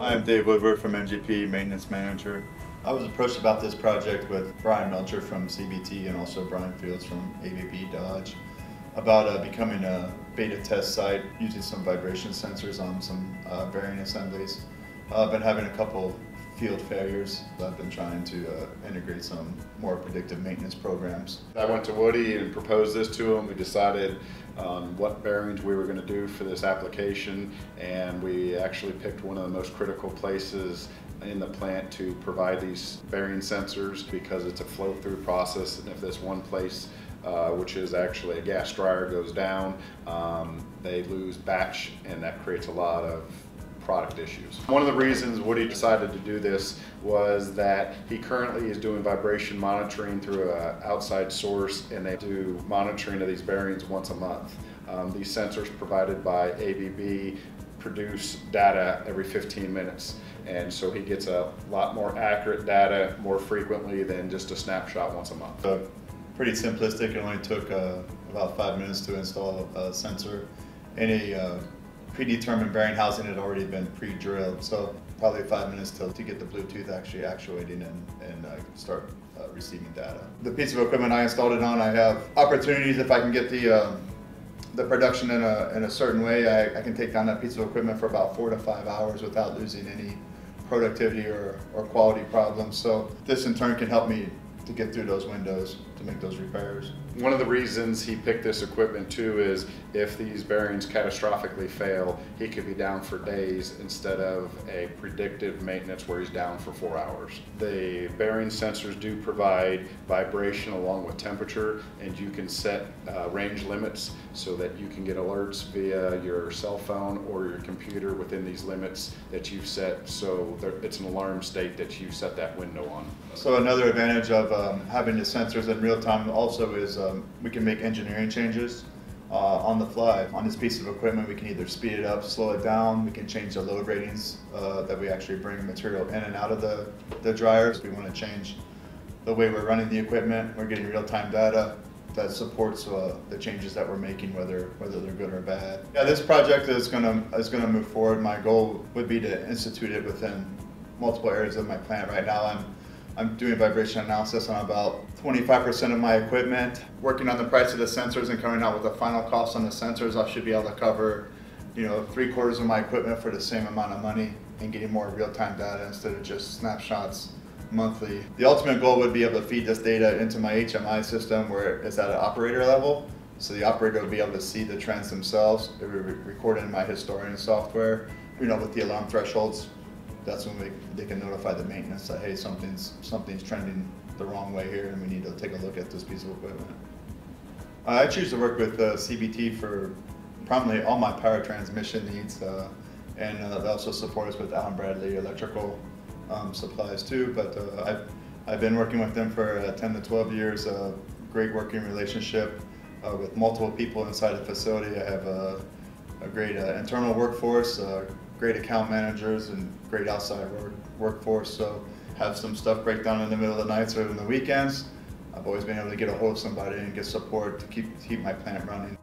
I'm Dave Woodward from MGP, Maintenance Manager. I was approached about this project with Brian Melcher from CBT and also Brian Fields from ABB Dodge about uh, becoming a beta test site using some vibration sensors on some uh, bearing assemblies. Uh, I've been having a couple field failures. I've been trying to uh, integrate some more predictive maintenance programs. I went to Woody and proposed this to him. We decided on what bearings we were going to do for this application and we actually picked one of the most critical places in the plant to provide these bearing sensors because it's a flow through process and if this one place uh, which is actually a gas dryer goes down um, they lose batch and that creates a lot of product issues. One of the reasons Woody decided to do this was that he currently is doing vibration monitoring through an outside source and they do monitoring of these bearings once a month. Um, these sensors provided by ABB produce data every 15 minutes and so he gets a lot more accurate data more frequently than just a snapshot once a month. Pretty simplistic, it only took uh, about five minutes to install a sensor. Any uh, predetermined bearing housing had already been pre-drilled, so probably five minutes till to get the Bluetooth actually actuating and, and uh, start uh, receiving data. The piece of equipment I installed it on, I have opportunities if I can get the um, the production in a, in a certain way, I, I can take down that piece of equipment for about four to five hours without losing any productivity or, or quality problems. So this in turn can help me to get through those windows to make those repairs. One of the reasons he picked this equipment too is if these bearings catastrophically fail, he could be down for days instead of a predictive maintenance where he's down for four hours. The bearing sensors do provide vibration along with temperature and you can set uh, range limits so that you can get alerts via your cell phone or your computer within these limits that you've set so there, it's an alarm state that you set that window on. So another advantage of um, having the sensors in real time also is um, we can make engineering changes uh, on the fly. On this piece of equipment, we can either speed it up, slow it down, we can change the load ratings uh, that we actually bring material in and out of the, the dryers. We want to change the way we're running the equipment. We're getting real-time data that supports uh, the changes that we're making, whether whether they're good or bad. Yeah, this project is gonna is gonna move forward. My goal would be to institute it within multiple areas of my plant. Right now, I'm I'm doing vibration analysis on about 25% of my equipment. Working on the price of the sensors and coming out with the final cost on the sensors, I should be able to cover, you know, three quarters of my equipment for the same amount of money and getting more real-time data instead of just snapshots monthly. The ultimate goal would be able to feed this data into my HMI system where it's at an operator level. So the operator would be able to see the trends themselves. It would be recorded in my historian software, you know, with the alarm thresholds that's when we, they can notify the maintenance that, hey, something's, something's trending the wrong way here and we need to take a look at this piece of equipment. I choose to work with uh, CBT for primarily all my power transmission needs uh, and uh, they also support us with Allen Bradley electrical um, supplies too, but uh, I've, I've been working with them for uh, 10 to 12 years, a great working relationship with multiple people inside the facility. I have a, a great internal workforce, great account managers and great outside work, workforce. So have some stuff break down in the middle of the nights or in the weekends. I've always been able to get a hold of somebody and get support to keep keep my plant running.